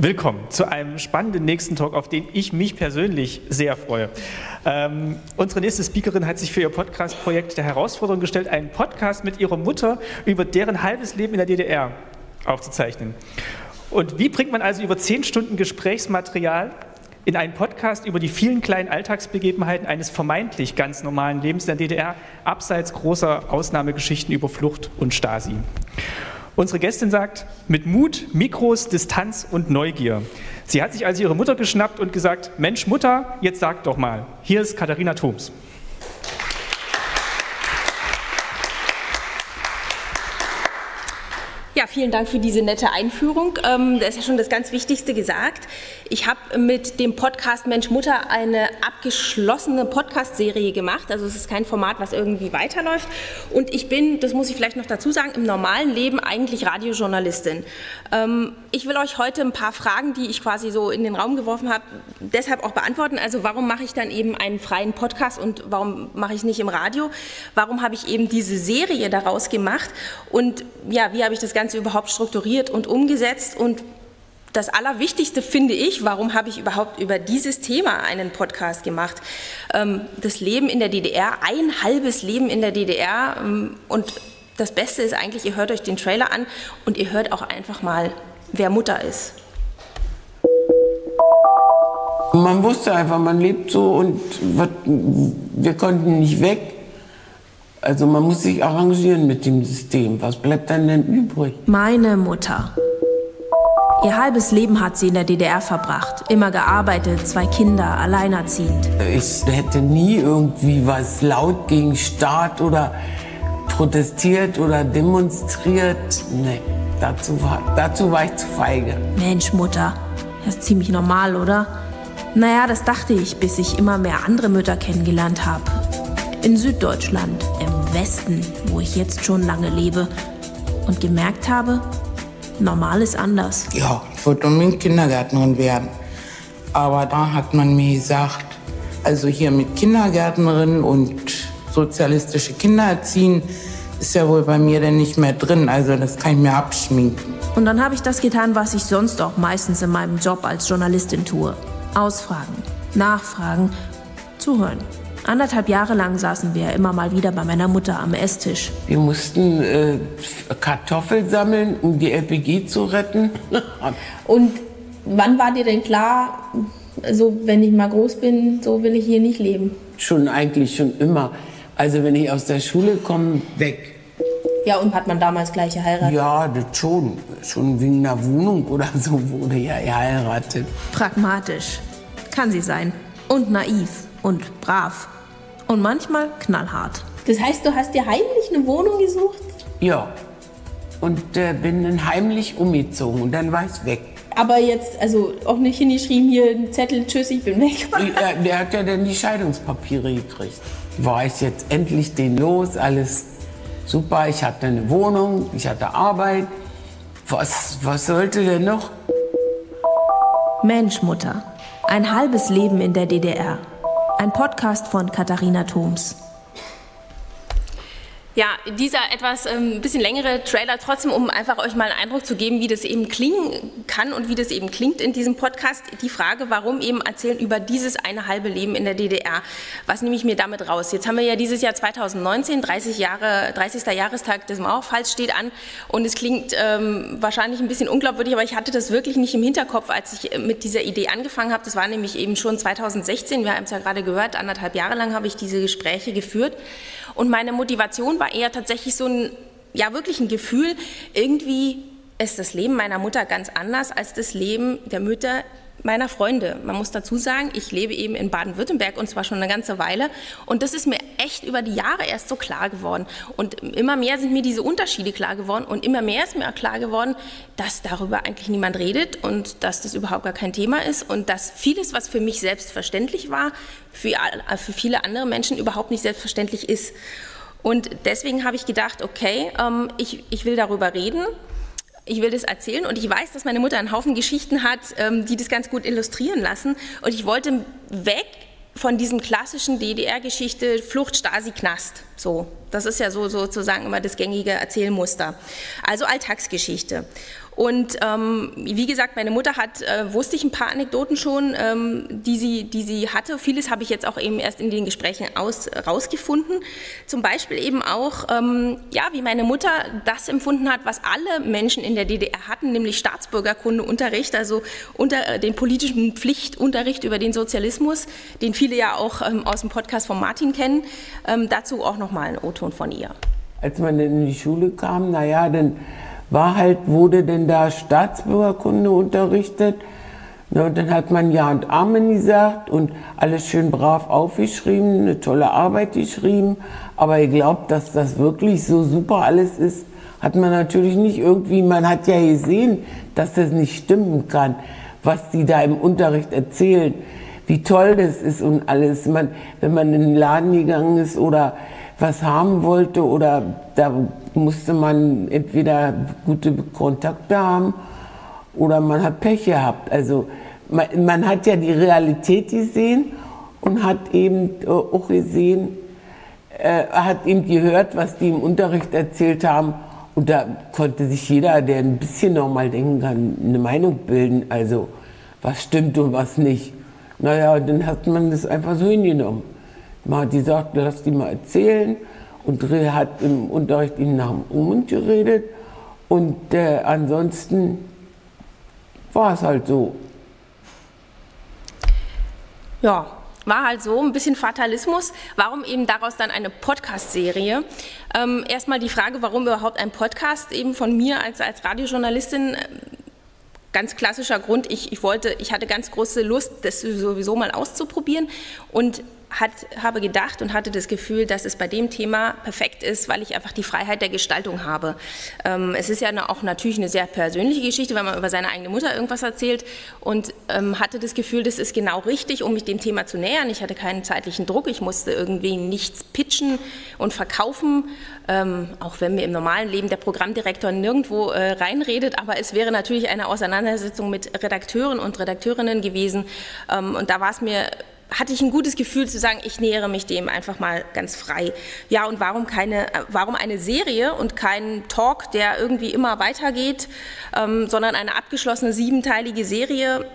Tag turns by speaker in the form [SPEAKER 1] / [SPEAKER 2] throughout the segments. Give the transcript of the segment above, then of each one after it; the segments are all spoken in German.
[SPEAKER 1] Willkommen zu einem spannenden nächsten Talk, auf den ich mich persönlich sehr freue. Ähm, unsere nächste Speakerin hat sich für ihr Podcast-Projekt der Herausforderung gestellt, einen Podcast mit ihrer Mutter über deren halbes Leben in der DDR aufzuzeichnen. Und wie bringt man also über zehn Stunden Gesprächsmaterial in einen Podcast über die vielen kleinen Alltagsbegebenheiten eines vermeintlich ganz normalen Lebens in der DDR, abseits großer Ausnahmegeschichten über Flucht und Stasi? Unsere Gästin sagt, mit Mut, Mikros, Distanz und Neugier. Sie hat sich also ihre Mutter geschnappt und gesagt, Mensch Mutter, jetzt sag doch mal. Hier ist Katharina Thoms.
[SPEAKER 2] Ja, vielen Dank für diese nette Einführung. Ähm, da ist ja schon das ganz Wichtigste gesagt. Ich habe mit dem Podcast Mensch Mutter eine abgeschlossene Podcast-Serie gemacht. Also es ist kein Format, was irgendwie weiterläuft. Und ich bin, das muss ich vielleicht noch dazu sagen, im normalen Leben eigentlich Radiojournalistin. Ähm, ich will euch heute ein paar Fragen, die ich quasi so in den Raum geworfen habe, deshalb auch beantworten. Also warum mache ich dann eben einen freien Podcast und warum mache ich nicht im Radio? Warum habe ich eben diese Serie daraus gemacht? Und ja, wie habe ich das Ganze Ganze überhaupt strukturiert und umgesetzt und das Allerwichtigste finde ich, warum habe ich überhaupt über dieses Thema einen Podcast gemacht? Ähm, das Leben in der DDR, ein halbes Leben in der DDR. Ähm, und das Beste ist eigentlich, ihr hört euch den Trailer an und ihr hört auch einfach mal, wer Mutter ist.
[SPEAKER 3] Man wusste einfach, man lebt so und wir konnten nicht weg. Also man muss sich arrangieren mit dem System. Was bleibt dann denn übrig?
[SPEAKER 2] Meine Mutter. Ihr halbes Leben hat sie in der DDR verbracht. Immer gearbeitet, zwei Kinder, alleinerziehend.
[SPEAKER 3] Ich hätte nie irgendwie was laut gegen Staat oder protestiert oder demonstriert. Nee, dazu war, dazu war ich zu feige.
[SPEAKER 2] Mensch, Mutter, das ist ziemlich normal, oder? Naja, das dachte ich, bis ich immer mehr andere Mütter kennengelernt habe. In Süddeutschland, im Westen, wo ich jetzt schon lange lebe und gemerkt habe, normal ist anders.
[SPEAKER 3] Ja, ich wollte unbedingt Kindergärtnerin werden. Aber da hat man mir gesagt, also hier mit Kindergärtnerin und sozialistische Kinder erziehen, ist ja wohl bei mir denn nicht mehr drin. Also das kann ich mir abschminken.
[SPEAKER 2] Und dann habe ich das getan, was ich sonst auch meistens in meinem Job als Journalistin tue. Ausfragen, nachfragen, zuhören. Anderthalb Jahre lang saßen wir immer mal wieder bei meiner Mutter am Esstisch.
[SPEAKER 3] Wir mussten äh, Kartoffeln sammeln, um die LPG zu retten.
[SPEAKER 2] Und wann war dir denn klar, so wenn ich mal groß bin, so will ich hier nicht leben?
[SPEAKER 3] Schon eigentlich schon immer. Also wenn ich aus der Schule komme, weg.
[SPEAKER 2] Ja, und hat man damals gleich geheiratet?
[SPEAKER 3] Ja, das schon. Schon wegen einer Wohnung oder so wurde ja geheiratet.
[SPEAKER 2] Pragmatisch. Kann sie sein. Und naiv. Und brav und manchmal knallhart. Das heißt, du hast dir heimlich eine Wohnung gesucht?
[SPEAKER 3] Ja. Und äh, bin dann heimlich umgezogen und dann war ich weg.
[SPEAKER 2] Aber jetzt, also auch nicht hingeschrieben, hier ein Zettel, tschüss, ich bin weg.
[SPEAKER 3] Ja, der hat ja dann die Scheidungspapiere gekriegt. War ich jetzt endlich den los, alles super. Ich hatte eine Wohnung, ich hatte Arbeit. Was, was sollte denn noch?
[SPEAKER 2] Mensch, Mutter. Ein halbes Leben in der DDR. Ein Podcast von Katharina Thoms. Ja, dieser etwas ähm, bisschen längere Trailer trotzdem, um einfach euch mal einen Eindruck zu geben, wie das eben klingen kann und wie das eben klingt in diesem Podcast. Die Frage, warum eben erzählen über dieses eine halbe Leben in der DDR. Was nehme ich mir damit raus? Jetzt haben wir ja dieses Jahr 2019, 30 Jahre, 30. Jahrestag des Mauerfalls steht an und es klingt ähm, wahrscheinlich ein bisschen unglaubwürdig, aber ich hatte das wirklich nicht im Hinterkopf, als ich äh, mit dieser Idee angefangen habe. Das war nämlich eben schon 2016. Wir haben es ja gerade gehört, anderthalb Jahre lang habe ich diese Gespräche geführt. Und meine Motivation war eher tatsächlich so ein, ja wirklich ein Gefühl, irgendwie ist das Leben meiner Mutter ganz anders als das Leben der Mütter meiner Freunde. Man muss dazu sagen, ich lebe eben in Baden-Württemberg und zwar schon eine ganze Weile. Und das ist mir echt über die Jahre erst so klar geworden. Und immer mehr sind mir diese Unterschiede klar geworden und immer mehr ist mir auch klar geworden, dass darüber eigentlich niemand redet und dass das überhaupt gar kein Thema ist und dass vieles, was für mich selbstverständlich war, für, für viele andere Menschen überhaupt nicht selbstverständlich ist. Und deswegen habe ich gedacht, okay, ähm, ich, ich will darüber reden ich will das erzählen und ich weiß, dass meine Mutter einen Haufen Geschichten hat, ähm, die das ganz gut illustrieren lassen. Und ich wollte weg von diesem klassischen DDR-Geschichte Flucht, Stasi, Knast. So, Das ist ja so sozusagen immer das gängige Erzählmuster. Also Alltagsgeschichte. Und ähm, wie gesagt, meine Mutter hat, äh, wusste ich ein paar Anekdoten schon, ähm, die, sie, die sie hatte. Vieles habe ich jetzt auch eben erst in den Gesprächen aus, rausgefunden. Zum Beispiel eben auch, ähm, ja, wie meine Mutter das empfunden hat, was alle Menschen in der DDR hatten, nämlich Staatsbürgerkundeunterricht, also unter äh, den politischen Pflichtunterricht über den Sozialismus, den viele ja auch ähm, aus dem Podcast von Martin kennen. Ähm, dazu auch nochmal ein O-Ton von ihr.
[SPEAKER 4] Als man in die Schule kam, naja, dann war halt, wurde denn da Staatsbürgerkunde unterrichtet. Ne, und dann hat man Ja und Amen gesagt und alles schön brav aufgeschrieben, eine tolle Arbeit geschrieben. Aber ihr glaubt, dass das wirklich so super alles ist, hat man natürlich nicht irgendwie, man hat ja gesehen, dass das nicht stimmen kann, was die da im Unterricht erzählen, wie toll das ist und alles. Man, wenn man in den Laden gegangen ist oder was haben wollte oder da musste man entweder gute Kontakte haben oder man hat Pech gehabt. Also man, man hat ja die Realität gesehen und hat eben äh, auch gesehen, äh, hat eben gehört, was die im Unterricht erzählt haben. Und da konnte sich jeder, der ein bisschen normal denken kann, eine Meinung bilden. Also was stimmt und was nicht. Naja, dann hat man das einfach so hingenommen. Man hat gesagt, lass die mal erzählen und hat im Unterricht ihnen nach dem Mund geredet und äh, ansonsten war es halt so.
[SPEAKER 2] Ja, war halt so, ein bisschen Fatalismus. Warum eben daraus dann eine Podcast-Serie? Ähm, erstmal die Frage, warum überhaupt ein Podcast eben von mir als, als Radiojournalistin? Ganz klassischer Grund, ich, ich wollte, ich hatte ganz große Lust, das sowieso mal auszuprobieren und hat, habe gedacht und hatte das Gefühl, dass es bei dem Thema perfekt ist, weil ich einfach die Freiheit der Gestaltung habe. Ähm, es ist ja auch natürlich eine sehr persönliche Geschichte, wenn man über seine eigene Mutter irgendwas erzählt. Und ähm, hatte das Gefühl, das ist genau richtig, um mich dem Thema zu nähern. Ich hatte keinen zeitlichen Druck, ich musste irgendwie nichts pitchen und verkaufen, ähm, auch wenn mir im normalen Leben der Programmdirektor nirgendwo äh, reinredet, aber es wäre natürlich eine Auseinandersetzung mit Redakteuren und Redakteurinnen gewesen. Ähm, und da war es mir hatte ich ein gutes Gefühl zu sagen, ich nähere mich dem einfach mal ganz frei. Ja, und warum keine, warum eine Serie und kein Talk, der irgendwie immer weitergeht, ähm, sondern eine abgeschlossene siebenteilige Serie?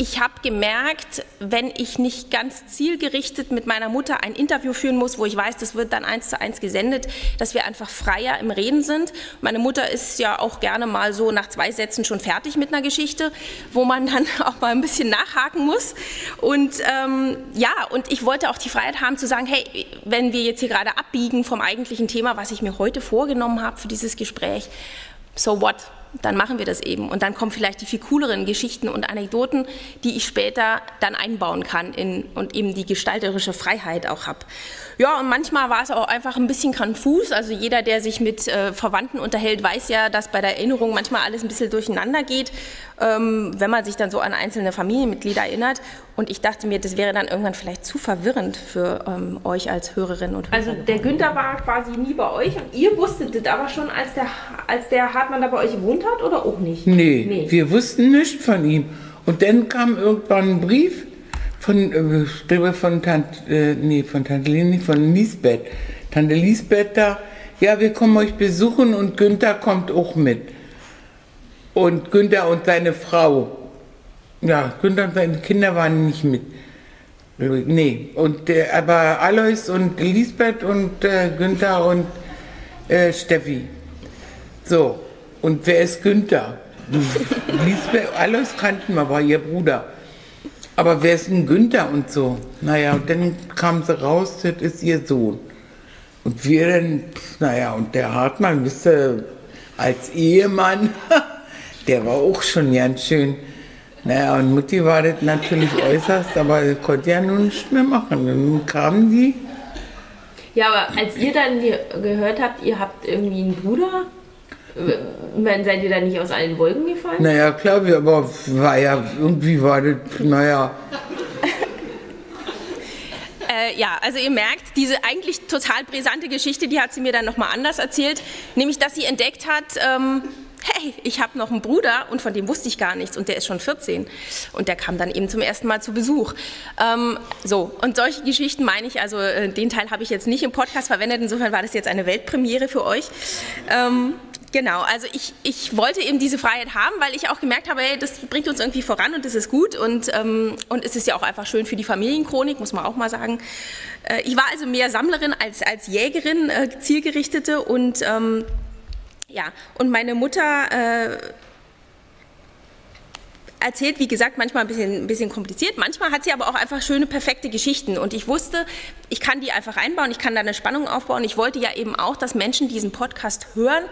[SPEAKER 2] Ich habe gemerkt, wenn ich nicht ganz zielgerichtet mit meiner Mutter ein Interview führen muss, wo ich weiß, das wird dann eins zu eins gesendet, dass wir einfach freier im Reden sind. Meine Mutter ist ja auch gerne mal so nach zwei Sätzen schon fertig mit einer Geschichte, wo man dann auch mal ein bisschen nachhaken muss. Und ähm, ja, und ich wollte auch die Freiheit haben zu sagen, hey, wenn wir jetzt hier gerade abbiegen vom eigentlichen Thema, was ich mir heute vorgenommen habe für dieses Gespräch, so what? Dann machen wir das eben. Und dann kommen vielleicht die viel cooleren Geschichten und Anekdoten, die ich später dann einbauen kann in, und eben die gestalterische Freiheit auch habe. Ja, und manchmal war es auch einfach ein bisschen konfus. Also jeder, der sich mit äh, Verwandten unterhält, weiß ja, dass bei der Erinnerung manchmal alles ein bisschen durcheinander geht, ähm, wenn man sich dann so an einzelne Familienmitglieder erinnert. Und ich dachte mir, das wäre dann irgendwann vielleicht zu verwirrend für ähm, euch als Hörerinnen und
[SPEAKER 5] Hörer. Also der Günther war quasi nie bei euch und ihr wusstet das aber schon, als der, als der Hartmann da bei euch gewohnt hat oder auch nicht?
[SPEAKER 4] Nee, nee. wir wussten nichts von ihm. Und dann kam irgendwann ein Brief von, äh, von Tante, äh, nee, von Tante Leni, von Lisbeth. Tante Lisbeth da, ja, wir kommen euch besuchen und Günther kommt auch mit. Und Günther und seine Frau. Ja, Günther und seine Kinder waren nicht mit. Nee, und, äh, aber Alois und Lisbeth und äh, Günther und äh, Steffi. So, und wer ist Günther? Lisbeth, Alois kannten wir, war ihr Bruder. Aber wer ist denn Günther und so? Naja, und dann kam sie raus, das ist ihr Sohn. Und wir dann, naja, und der Hartmann, wisst ihr, als Ehemann, der war auch schon ganz schön. Naja, und Mutti war das natürlich äußerst, aber konnte ja nun nichts mehr machen. Dann kamen die.
[SPEAKER 5] Ja, aber als ihr dann gehört habt, ihr habt irgendwie einen Bruder, Wann seid ihr da nicht aus allen Wolken gefallen?
[SPEAKER 4] Naja, klar, aber war ja, irgendwie war das, naja.
[SPEAKER 2] äh, ja, also ihr merkt, diese eigentlich total brisante Geschichte, die hat sie mir dann nochmal anders erzählt, nämlich, dass sie entdeckt hat, ähm, hey, ich habe noch einen Bruder und von dem wusste ich gar nichts und der ist schon 14 und der kam dann eben zum ersten Mal zu Besuch. Ähm, so, und solche Geschichten meine ich, also äh, den Teil habe ich jetzt nicht im Podcast verwendet, insofern war das jetzt eine Weltpremiere für euch. Ähm, Genau, also ich, ich wollte eben diese Freiheit haben, weil ich auch gemerkt habe, hey, das bringt uns irgendwie voran und das ist gut. Und, ähm, und es ist ja auch einfach schön für die Familienchronik, muss man auch mal sagen. Äh, ich war also mehr Sammlerin als, als Jägerin, äh, zielgerichtete. Und ähm, ja, und meine Mutter äh, erzählt, wie gesagt, manchmal ein bisschen, ein bisschen kompliziert, manchmal hat sie aber auch einfach schöne, perfekte Geschichten. Und ich wusste, ich kann die einfach einbauen, ich kann da eine Spannung aufbauen. Ich wollte ja eben auch, dass Menschen diesen Podcast hören,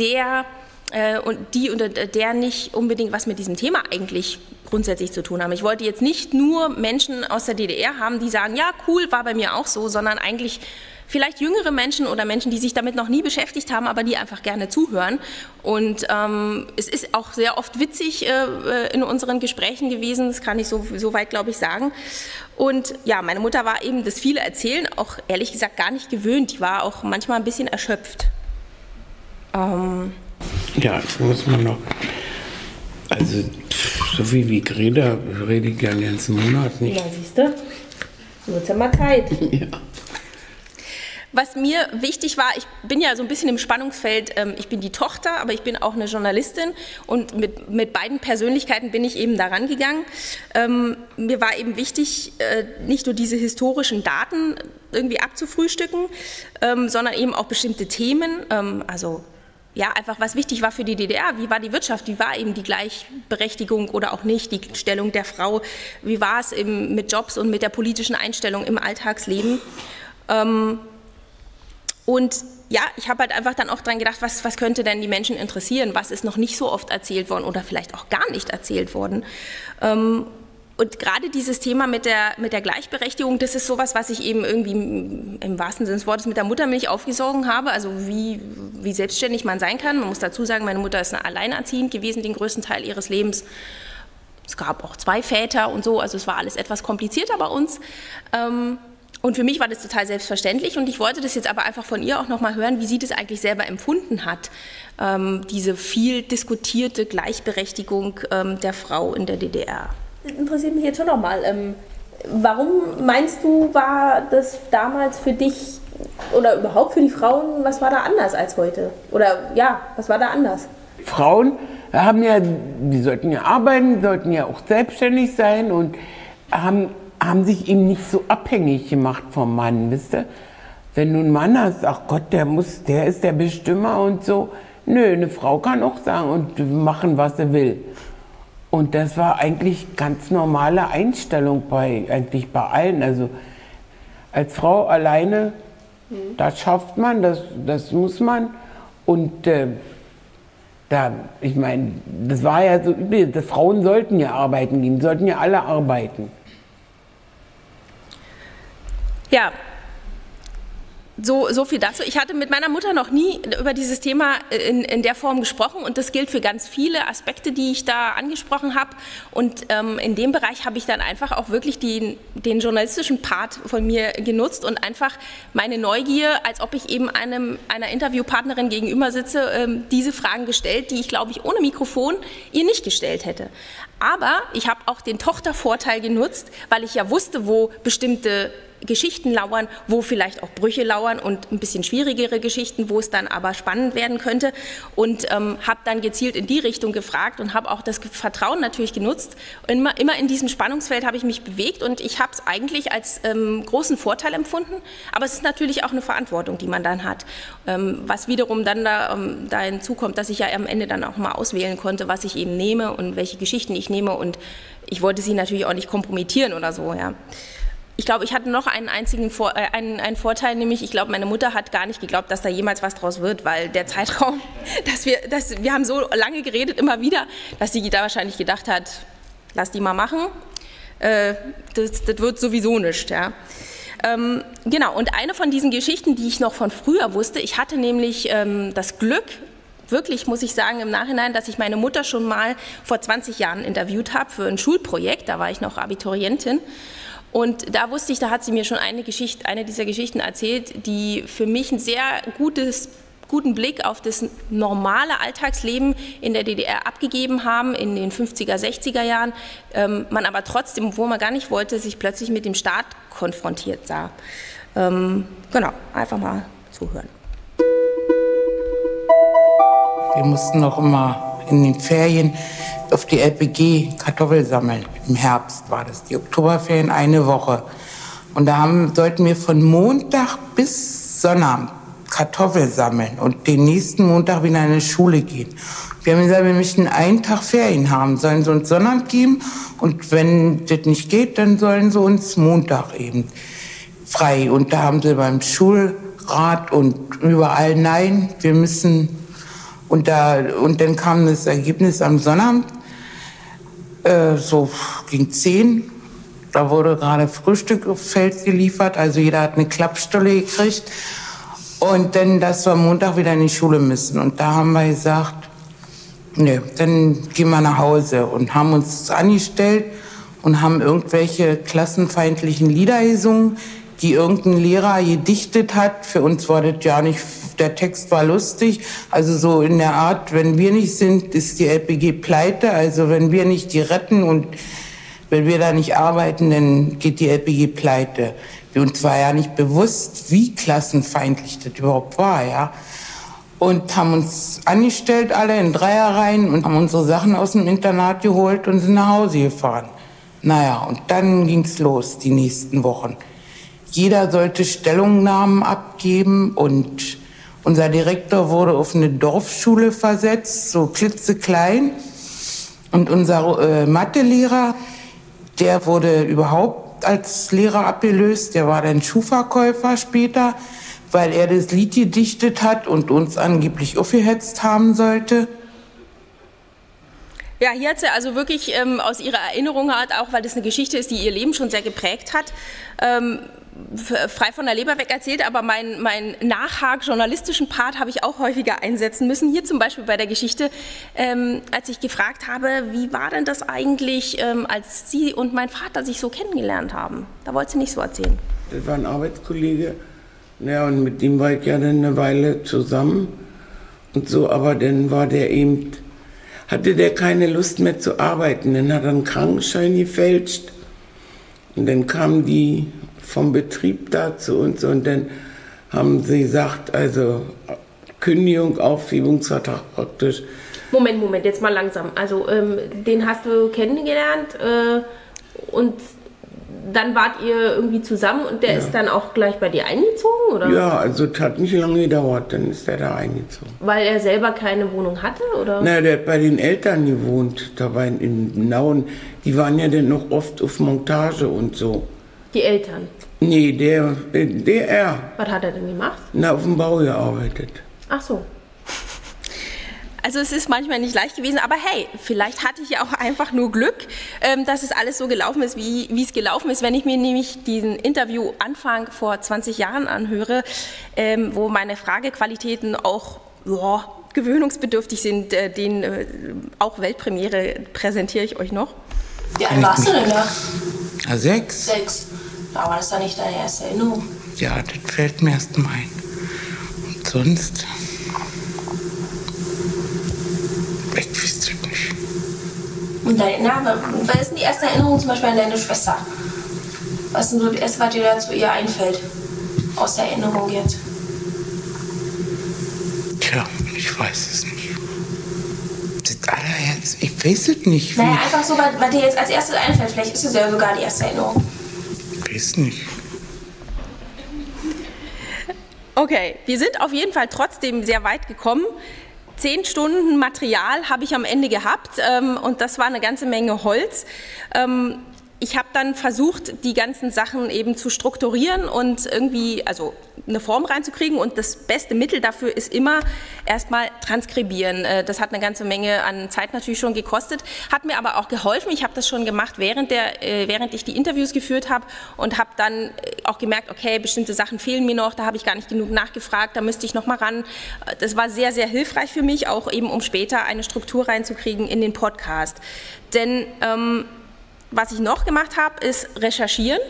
[SPEAKER 2] der äh, und die unter der nicht unbedingt was mit diesem Thema eigentlich grundsätzlich zu tun haben. Ich wollte jetzt nicht nur Menschen aus der DDR haben, die sagen, ja, cool, war bei mir auch so, sondern eigentlich vielleicht jüngere Menschen oder Menschen, die sich damit noch nie beschäftigt haben, aber die einfach gerne zuhören. Und ähm, es ist auch sehr oft witzig äh, äh in unseren Gesprächen gewesen, das kann ich so, so weit, glaube ich, sagen. Und ja, meine Mutter war eben das viele Erzählen auch ehrlich gesagt gar nicht gewöhnt. Die war auch manchmal ein bisschen erschöpft.
[SPEAKER 4] Ähm ja, jetzt muss man noch. Also, so viel wie Greta rede ich ja den ganzen Monat nicht.
[SPEAKER 2] Ja, siehst du? Wird ja mal Zeit. ja. Was mir wichtig war, ich bin ja so ein bisschen im Spannungsfeld, ähm, ich bin die Tochter, aber ich bin auch eine Journalistin und mit, mit beiden Persönlichkeiten bin ich eben daran gegangen. Ähm, mir war eben wichtig, äh, nicht nur diese historischen Daten irgendwie abzufrühstücken, ähm, sondern eben auch bestimmte Themen, also ja, einfach was wichtig war für die DDR. Wie war die Wirtschaft? Wie war eben die Gleichberechtigung oder auch nicht, die Stellung der Frau? Wie war es eben mit Jobs und mit der politischen Einstellung im Alltagsleben? Ähm, und ja, ich habe halt einfach dann auch dran gedacht, was, was könnte denn die Menschen interessieren? Was ist noch nicht so oft erzählt worden oder vielleicht auch gar nicht erzählt worden? Ähm, und gerade dieses Thema mit der, mit der Gleichberechtigung, das ist sowas, was ich eben irgendwie im wahrsten Sinne des Wortes mit der Muttermilch aufgesogen habe, also wie, wie selbstständig man sein kann. Man muss dazu sagen, meine Mutter ist alleinerziehend gewesen den größten Teil ihres Lebens. Es gab auch zwei Väter und so, also es war alles etwas komplizierter bei uns. Ähm, und für mich war das total selbstverständlich und ich wollte das jetzt aber einfach von ihr auch nochmal hören, wie sie das eigentlich selber empfunden hat, ähm, diese viel diskutierte Gleichberechtigung ähm, der Frau in der DDR
[SPEAKER 5] interessiert mich jetzt schon nochmal. Ähm, warum meinst du, war das damals für dich oder überhaupt für die Frauen, was war da anders als heute? Oder ja, was war da anders?
[SPEAKER 4] Frauen haben ja, die sollten ja arbeiten, sollten ja auch selbstständig sein und haben, haben sich eben nicht so abhängig gemacht vom Mann, wisst ihr? Wenn du einen Mann hast, ach Gott, der muss, der ist der Bestimmer und so. Nö, eine Frau kann auch sagen und machen, was sie will. Und das war eigentlich ganz normale Einstellung bei eigentlich bei allen. Also als Frau alleine, mhm. das schafft man, das, das muss man. Und äh, da, ich meine, das war ja so üblich, dass Frauen sollten ja arbeiten gehen, sollten ja alle arbeiten.
[SPEAKER 2] Ja, so, so viel dazu. Ich hatte mit meiner Mutter noch nie über dieses Thema in, in der Form gesprochen und das gilt für ganz viele Aspekte, die ich da angesprochen habe. Und ähm, in dem Bereich habe ich dann einfach auch wirklich den, den journalistischen Part von mir genutzt und einfach meine Neugier, als ob ich eben einem, einer Interviewpartnerin gegenüber sitze, ähm, diese Fragen gestellt, die ich, glaube ich, ohne Mikrofon ihr nicht gestellt hätte. Aber ich habe auch den Tochtervorteil genutzt, weil ich ja wusste, wo bestimmte Geschichten lauern, wo vielleicht auch Brüche lauern und ein bisschen schwierigere Geschichten, wo es dann aber spannend werden könnte. Und ähm, habe dann gezielt in die Richtung gefragt und habe auch das Vertrauen natürlich genutzt. Immer, immer in diesem Spannungsfeld habe ich mich bewegt und ich habe es eigentlich als ähm, großen Vorteil empfunden. Aber es ist natürlich auch eine Verantwortung, die man dann hat. Ähm, was wiederum dann da, ähm, da hinzukommt, dass ich ja am Ende dann auch mal auswählen konnte, was ich eben nehme und welche Geschichten ich nehme. Und ich wollte sie natürlich auch nicht kompromittieren oder so. Ja. Ich glaube, ich hatte noch einen einzigen Vor äh, einen, einen, Vorteil, nämlich ich glaube, meine Mutter hat gar nicht geglaubt, dass da jemals was draus wird, weil der Zeitraum, dass wir, dass, wir haben so lange geredet, immer wieder, dass sie da wahrscheinlich gedacht hat, lass die mal machen, äh, das, das, wird sowieso nicht. Ja. Ähm, genau, und eine von diesen Geschichten, die ich noch von früher wusste, ich hatte nämlich ähm, das Glück, wirklich, muss ich sagen, im Nachhinein, dass ich meine Mutter schon mal vor 20 Jahren interviewt habe für ein Schulprojekt, da war ich noch Abiturientin. Und da wusste ich, da hat sie mir schon eine Geschichte, eine dieser Geschichten erzählt, die für mich ein sehr gutes guten Blick auf das normale Alltagsleben in der DDR abgegeben haben in den 50er, 60er Jahren, ähm, man aber trotzdem, obwohl man gar nicht wollte, sich plötzlich mit dem Staat konfrontiert sah. Ähm, genau, einfach mal zuhören.
[SPEAKER 3] Wir mussten noch immer in den Ferien auf die LPG Kartoffel sammeln. Im Herbst war das, die Oktoberferien, eine Woche. Und da haben, sollten wir von Montag bis Sonnabend Kartoffel sammeln und den nächsten Montag wieder in die Schule gehen. Wir haben gesagt, wir möchten einen Tag Ferien haben, sollen sie uns Sonnabend geben und wenn das nicht geht, dann sollen sie uns Montag eben frei. Und da haben sie beim Schulrat und überall nein, wir müssen und da und dann kam das Ergebnis am Sonnabend äh, so gegen zehn. Da wurde gerade Frühstück aufs Feld geliefert, also jeder hat eine Klappstulle gekriegt. Und dann, dass wir Montag wieder in die Schule müssen. Und da haben wir gesagt, nee, dann gehen wir nach Hause und haben uns angestellt und haben irgendwelche klassenfeindlichen Lieder gesungen, die irgendein Lehrer gedichtet hat. Für uns war das ja nicht, der Text war lustig. Also so in der Art, wenn wir nicht sind, ist die LPG pleite. Also wenn wir nicht die retten und wenn wir da nicht arbeiten, dann geht die LPG pleite. Uns war ja nicht bewusst, wie klassenfeindlich das überhaupt war, ja. Und haben uns angestellt, alle in Dreierreihen und haben unsere Sachen aus dem Internat geholt und sind nach Hause gefahren. Naja, und dann ging's los, die nächsten Wochen. Jeder sollte Stellungnahmen abgeben und unser Direktor wurde auf eine Dorfschule versetzt, so klitzeklein. Und unser äh, Mathelehrer, der wurde überhaupt als Lehrer abgelöst. Der war dann Schuhverkäufer später, weil er das Lied gedichtet hat und uns angeblich aufgehetzt haben sollte.
[SPEAKER 2] Ja, hier hat sie also wirklich ähm, aus ihrer Erinnerung hat, auch weil das eine Geschichte ist, die ihr Leben schon sehr geprägt hat, ähm, frei von der Leber weg erzählt, aber meinen mein Nachhak-journalistischen Part habe ich auch häufiger einsetzen müssen. Hier zum Beispiel bei der Geschichte, ähm, als ich gefragt habe, wie war denn das eigentlich, ähm, als Sie und mein Vater sich so kennengelernt haben? Da wollte sie nicht so erzählen.
[SPEAKER 4] Das war ein Arbeitskollege, ja, und mit dem war ich ja dann eine Weile zusammen und so, aber dann war der eben, hatte der keine Lust mehr zu arbeiten, dann hat er einen Krankenschein gefälscht und dann kamen die vom Betrieb da zu uns und dann haben sie gesagt, also Kündigung, Aufhebungsvertrag praktisch.
[SPEAKER 5] Moment, Moment, jetzt mal langsam. Also ähm, den hast du kennengelernt äh, und dann wart ihr irgendwie zusammen und der
[SPEAKER 4] Ja.
[SPEAKER 5] ist dann auch gleich bei dir eingezogen, oder?
[SPEAKER 4] Ja, also es hat nicht lange gedauert, dann ist er da eingezogen.
[SPEAKER 5] Weil er selber keine Wohnung hatte, oder?
[SPEAKER 4] Na, der hat bei den Eltern gewohnt, dabei in Nauen. Die waren ja dann noch oft auf Montage und so.
[SPEAKER 5] Die Eltern.
[SPEAKER 4] Nee, der, der er,
[SPEAKER 5] Was hat er denn gemacht?
[SPEAKER 4] na, auf dem Bau gearbeitet.
[SPEAKER 5] Ach so.
[SPEAKER 2] Also es ist manchmal nicht leicht gewesen, aber hey, vielleicht hatte ich ja auch einfach nur Glück, ähm, dass es alles so gelaufen ist, wie, wie es gelaufen ist. Wenn ich mir nämlich diesen Interview Anfang vor 20 Jahren anhöre, ähm, wo meine Fragequalitäten auch ja, gewöhnungsbedürftig sind, äh, den äh, auch Weltpremiere präsentiere ich euch noch.
[SPEAKER 6] Wie alt warst du denn da?
[SPEAKER 3] Na, sechs.
[SPEAKER 6] Sechs. War das dann nicht deine erste Erinnerung.
[SPEAKER 3] Ja, das fällt mir erst mal ein. Und sonst. Ich wüsste nicht.
[SPEAKER 6] Und dein Name, was ist denn die erste Erinnerung zum Beispiel an deine Schwester? Was ist denn so das erste, was dir da zu ihr einfällt? Aus der Erinnerung jetzt.
[SPEAKER 3] Tja, ich weiß es nicht. Das aller jetzt, ich weiß es nicht.
[SPEAKER 6] Naja, einfach so, was, was dir jetzt als erstes einfällt. Vielleicht ist es ja sogar die erste Erinnerung.
[SPEAKER 3] Weiß nicht.
[SPEAKER 2] Okay, wir sind auf jeden Fall trotzdem sehr weit gekommen. Zehn Stunden Material habe ich am Ende gehabt ähm, und das war eine ganze Menge Holz. Ähm, ich habe dann versucht, die ganzen Sachen eben zu strukturieren und irgendwie, also eine Form reinzukriegen. Und das beste Mittel dafür ist immer erstmal transkribieren. Äh, Das hat eine ganze Menge an Zeit natürlich schon gekostet, hat mir aber auch geholfen. Ich habe das schon gemacht, während, der, äh, während ich die Interviews geführt habe und habe dann äh, auch gemerkt, okay, bestimmte Sachen fehlen mir noch, da habe ich gar nicht genug nachgefragt, da müsste ich noch mal ran. Das war sehr, sehr hilfreich für mich, auch eben um später eine Struktur reinzukriegen in den Podcast. Denn ähm, was ich noch gemacht habe, ist recherchieren.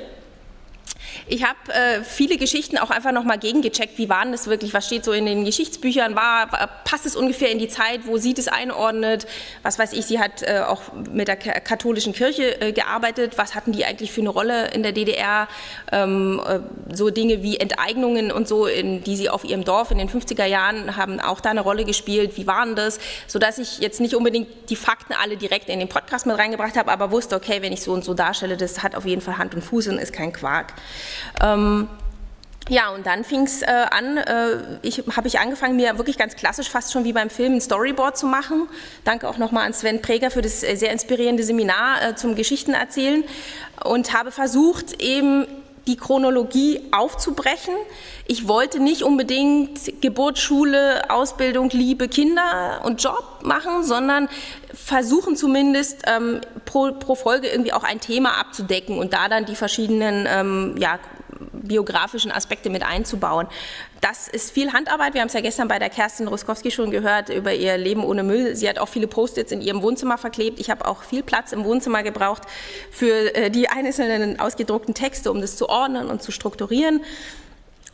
[SPEAKER 2] Ich habe äh, viele Geschichten auch einfach nochmal gegengecheckt, wie waren das wirklich, was steht so in den Geschichtsbüchern, war, passt es ungefähr in die Zeit, wo sie das einordnet, was weiß ich, sie hat äh, auch mit der katholischen Kirche äh, gearbeitet, was hatten die eigentlich für eine Rolle in der DDR, ähm, äh, so Dinge wie Enteignungen und so, in, die sie auf ihrem Dorf in den 50er Jahren haben auch da eine Rolle gespielt, wie waren das, sodass ich jetzt nicht unbedingt die Fakten alle direkt in den Podcast mit reingebracht habe, aber wusste, okay, wenn ich so und so darstelle, das hat auf jeden Fall Hand und Fuß und ist kein Quark. Ähm, ja, und dann fing es äh, an, äh, ich, habe ich angefangen, mir wirklich ganz klassisch, fast schon wie beim Film, ein Storyboard zu machen. Danke auch nochmal an Sven Präger für das äh, sehr inspirierende Seminar äh, zum Geschichtenerzählen und habe versucht, eben die Chronologie aufzubrechen. Ich wollte nicht unbedingt Geburt, Schule, Ausbildung, Liebe, Kinder und Job machen, sondern versuchen zumindest ähm, pro, pro, Folge irgendwie auch ein Thema abzudecken und da dann die verschiedenen ähm, ja, biografischen Aspekte mit einzubauen. Das ist viel Handarbeit. Wir haben es ja gestern bei der Kerstin Ruskowski schon gehört über ihr Leben ohne Müll. Sie hat auch viele Post-its in ihrem Wohnzimmer verklebt. Ich habe auch viel Platz im Wohnzimmer gebraucht für äh, die einzelnen ausgedruckten Texte, um das zu ordnen und zu strukturieren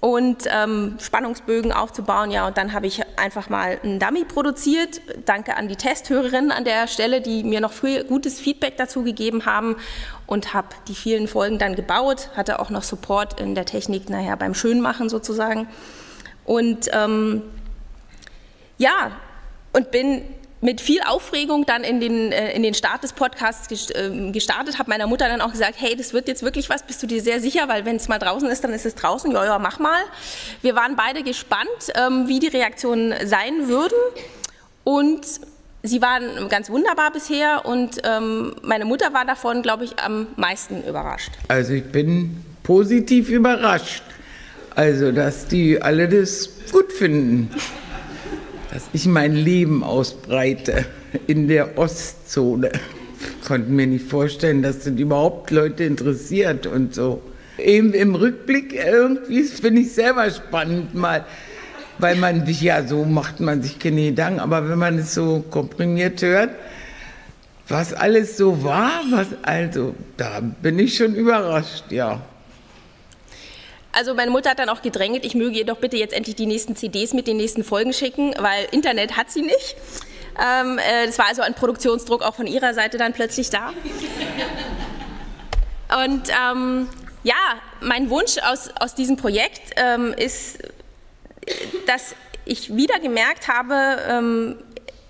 [SPEAKER 2] und ähm, Spannungsbögen aufzubauen. Ja, und dann habe ich einfach mal einen Dummy produziert. Danke an die Testhörerinnen an der Stelle, die mir noch viel gutes Feedback dazu gegeben haben und habe die vielen Folgen dann gebaut. Hatte auch noch Support in der Technik, naja, beim Schönmachen sozusagen. Und ähm, ja, und bin mit viel Aufregung dann in den, äh, in den Start des Podcasts ähm, gestartet, habe meiner Mutter dann auch gesagt, hey, das wird jetzt wirklich was, bist du dir sehr sicher, weil wenn es mal draußen ist, dann ist es draußen, ja, ja, mach mal. Wir waren beide gespannt, ähm, wie die Reaktionen sein würden und sie waren ganz wunderbar bisher und ähm, meine Mutter war davon, glaube ich, am meisten überrascht.
[SPEAKER 4] Also ich bin positiv überrascht, also dass die alle das gut finden dass ich mein Leben ausbreite in der Ostzone. Ich konnte mir nicht vorstellen, dass das überhaupt Leute interessiert und so. Eben im Rückblick irgendwie finde ich selber spannend mal, weil man sich ja so macht man sich keine Gedanken, aber wenn man es so komprimiert hört, was alles so war, was also, da bin ich schon überrascht, ja.
[SPEAKER 2] Also meine Mutter hat dann auch gedrängelt, ich möge ihr doch bitte jetzt endlich die nächsten CDs mit den nächsten Folgen schicken, weil Internet hat sie nicht. Ähm, äh, das war also ein Produktionsdruck auch von ihrer Seite dann plötzlich da. Und ähm, ja, mein Wunsch aus, aus diesem Projekt ähm, ist, dass ich wieder gemerkt habe, ähm,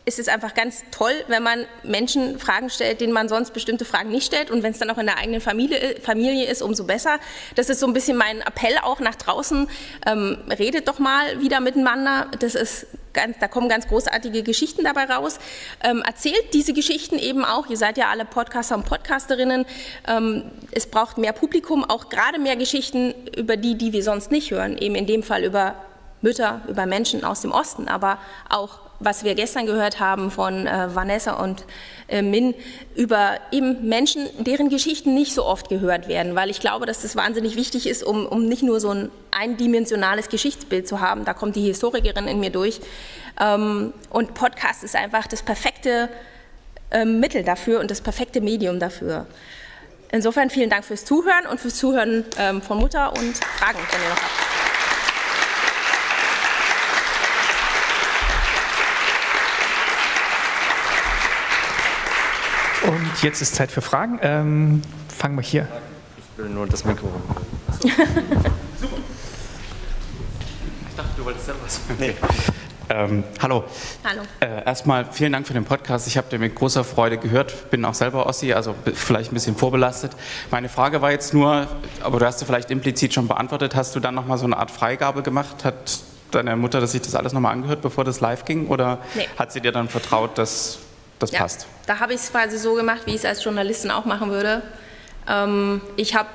[SPEAKER 2] ist es einfach ganz toll, wenn man Menschen Fragen stellt, denen man sonst bestimmte Fragen nicht stellt. Und wenn es dann auch in der eigenen Familie, Familie ist, umso besser. Das ist so ein bisschen mein Appell auch nach draußen. Ähm, redet doch mal wieder miteinander. Das ist ganz, da kommen ganz großartige Geschichten dabei raus. Ähm, erzählt diese Geschichten eben auch. Ihr seid ja alle Podcaster und Podcasterinnen. Ähm, es braucht mehr Publikum, auch gerade mehr Geschichten über die, die wir sonst nicht hören. Eben in dem Fall über Mütter, über Menschen aus dem Osten, aber auch was wir gestern gehört haben von äh, Vanessa und äh, Min, über eben Menschen, deren Geschichten nicht so oft gehört werden, weil ich glaube, dass das wahnsinnig wichtig ist, um, um nicht nur so ein eindimensionales Geschichtsbild zu haben. Da kommt die Historikerin in mir durch. Ähm, und Podcast ist einfach das perfekte äh, Mittel dafür und das perfekte Medium dafür. Insofern vielen Dank fürs Zuhören und fürs Zuhören ähm, von Mutter und Fragen, wenn ihr noch habt.
[SPEAKER 1] Und jetzt ist Zeit für Fragen. Ähm, fangen wir hier.
[SPEAKER 7] Ich will nur das Mikro. ich dachte, du wolltest selber was. Nee. Ähm, hallo.
[SPEAKER 2] Hallo.
[SPEAKER 7] Äh, erstmal vielen Dank für den Podcast. Ich habe den mit großer Freude gehört. Bin auch selber Ossi, also vielleicht ein bisschen vorbelastet. Meine Frage war jetzt nur, aber du hast du vielleicht implizit schon beantwortet. Hast du dann nochmal so eine Art Freigabe gemacht? Hat deine Mutter sich das alles nochmal angehört, bevor das live ging? Oder nee. hat sie dir dann vertraut, dass das ja, passt.
[SPEAKER 2] Da habe ich es quasi so gemacht, wie ich es als Journalistin auch machen würde. Ähm, ich habe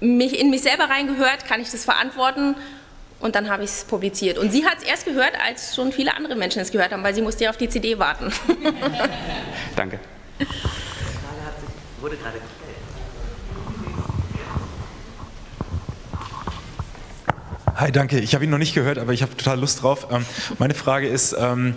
[SPEAKER 2] mich in mich selber reingehört, kann ich das verantworten? Und dann habe ich es publiziert. Und sie hat es erst gehört, als schon viele andere Menschen es gehört haben, weil sie musste ja auf die CD warten.
[SPEAKER 7] Danke. Die
[SPEAKER 8] Frage hat sich, wurde gerade
[SPEAKER 9] Hi, danke. Ich habe ihn noch nicht gehört, aber ich habe total Lust drauf. Ähm, meine Frage ist, ähm,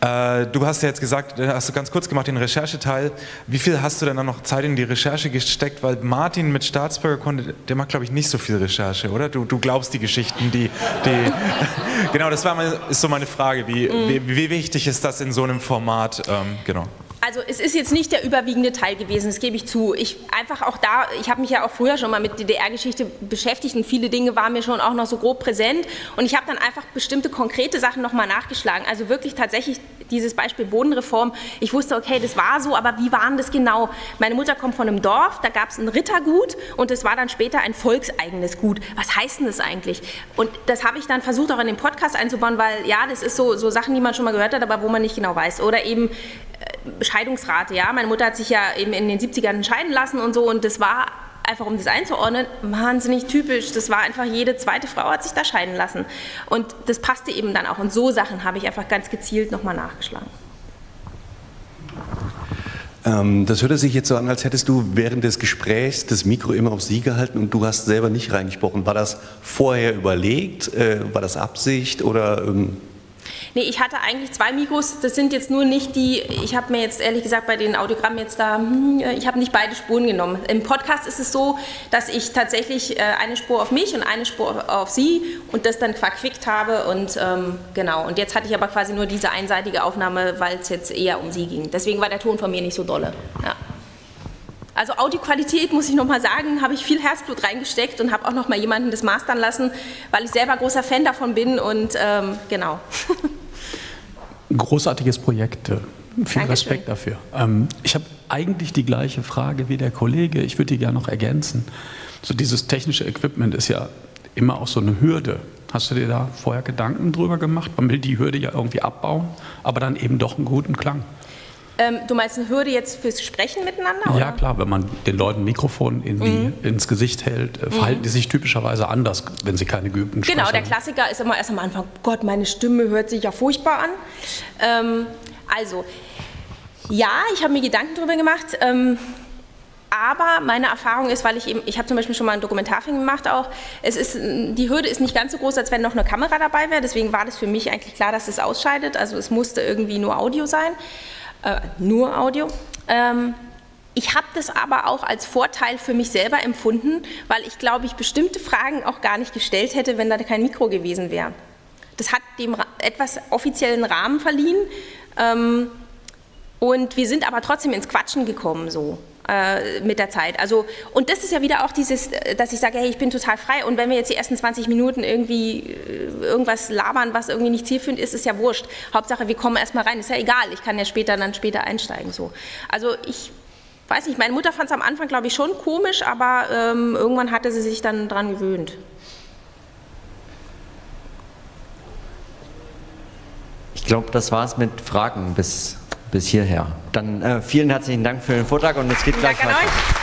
[SPEAKER 9] äh, du hast ja jetzt gesagt, hast du ganz kurz gemacht den Rechercheteil. Wie viel hast du denn dann noch Zeit in die Recherche gesteckt? Weil Martin mit Staatsbürgerkunde, der macht, glaube ich, nicht so viel Recherche, oder? Du, du glaubst die Geschichten, die... die genau, das war meine, ist so meine Frage. Wie, mhm. wie, wie, wichtig ist das in so einem Format? Ähm, genau.
[SPEAKER 2] Also es ist jetzt nicht der überwiegende Teil gewesen, das gebe ich zu. Ich einfach auch da, ich habe mich ja auch früher schon mal mit DDR-Geschichte beschäftigt und viele Dinge waren mir schon auch noch so grob präsent und ich habe dann einfach bestimmte konkrete Sachen nochmal nachgeschlagen. Also wirklich tatsächlich dieses Beispiel Bodenreform. Ich wusste, okay, das war so, aber wie waren das genau? Meine Mutter kommt von einem Dorf, da gab es ein Rittergut und es war dann später ein volkseigenes Gut. Was heißt denn das eigentlich? Und das habe ich dann versucht auch in den Podcast einzubauen, weil ja, das ist so, so Sachen, die man schon mal gehört hat, aber wo man nicht genau weiß. Oder eben äh, Scheidungsrate, ja. Meine Mutter hat sich ja eben in den 70ern scheiden lassen und so und das war einfach um das einzuordnen, wahnsinnig typisch. Das war einfach, jede zweite Frau hat sich da scheiden lassen. Und das passte eben dann auch. Und so Sachen habe ich einfach ganz gezielt nochmal nachgeschlagen.
[SPEAKER 10] Ähm, das hörte sich jetzt so an, als hättest du während des Gesprächs das Mikro immer auf sie gehalten und du hast selber nicht reingesprochen. War das vorher überlegt? Äh, war das Absicht oder... Ähm
[SPEAKER 2] Nee, ich hatte eigentlich zwei Mikros. Das sind jetzt nur nicht die, ich habe mir jetzt ehrlich gesagt bei den Audiogrammen jetzt da, hm, ich habe nicht beide Spuren genommen. Im Podcast ist es so, dass ich tatsächlich äh, eine Spur auf mich und eine Spur auf sie und das dann verquickt habe und ähm, genau. Und jetzt hatte ich aber quasi nur diese einseitige Aufnahme, weil es jetzt eher um sie ging. Deswegen war der Ton von mir nicht so dolle. Ja. Also Audioqualität, muss ich nochmal sagen, habe ich viel Herzblut reingesteckt und habe auch nochmal jemanden das mastern lassen, weil ich selber großer Fan davon bin und ähm, genau.
[SPEAKER 11] Ein großartiges Projekt. Äh, viel Dankeschön. Respekt dafür. Ähm, ich habe eigentlich die gleiche Frage wie der Kollege. Ich würde die gerne noch ergänzen. So dieses technische Equipment ist ja immer auch so eine Hürde. Hast du dir da vorher Gedanken drüber gemacht? Man will die Hürde ja irgendwie abbauen, aber dann eben doch einen guten Klang.
[SPEAKER 2] Ähm, du meinst eine Hürde jetzt fürs Sprechen miteinander?
[SPEAKER 11] Ja, klar, wenn man den Leuten ein Mikrofon in die, mhm. ins Gesicht hält, äh, verhalten mhm. die sich typischerweise anders, wenn sie keine geübten
[SPEAKER 2] Sprecher Genau, der Klassiker ist immer erst am Anfang, Gott, meine Stimme hört sich ja furchtbar an. Ähm, also, ja, ich habe mir Gedanken darüber gemacht. Ähm, aber meine Erfahrung ist, weil ich eben, ich habe zum Beispiel schon mal einen Dokumentarfilm gemacht auch, es ist, die Hürde ist nicht ganz so groß, als wenn noch eine Kamera dabei wäre. Deswegen war das für mich eigentlich klar, dass es ausscheidet. Also es musste irgendwie nur Audio sein äh, nur Audio. Ähm, ich habe das aber auch als Vorteil für mich selber empfunden, weil ich glaube, ich bestimmte Fragen auch gar nicht gestellt hätte, wenn da kein Mikro gewesen wäre. Das hat dem etwas offiziellen Rahmen verliehen. Ähm, und wir sind aber trotzdem ins Quatschen gekommen so äh, mit der Zeit. Also, und das ist ja wieder auch dieses, äh, dass ich sage, hey, ich bin total frei und wenn wir jetzt die ersten 20 Minuten irgendwie äh, irgendwas labern, was irgendwie nicht zielführend ist, ist ja wurscht. Hauptsache, wir kommen erstmal rein, ist ja egal, ich kann ja später dann später einsteigen. So. Also ich weiß nicht, meine Mutter fand es am Anfang, glaube ich, schon komisch, aber ähm, irgendwann hatte sie sich dann dran gewöhnt.
[SPEAKER 12] Ich glaube, das war es mit Fragen bis bis hierher. Dann äh, vielen herzlichen Dank für den Vortrag und es geht gleich weiter.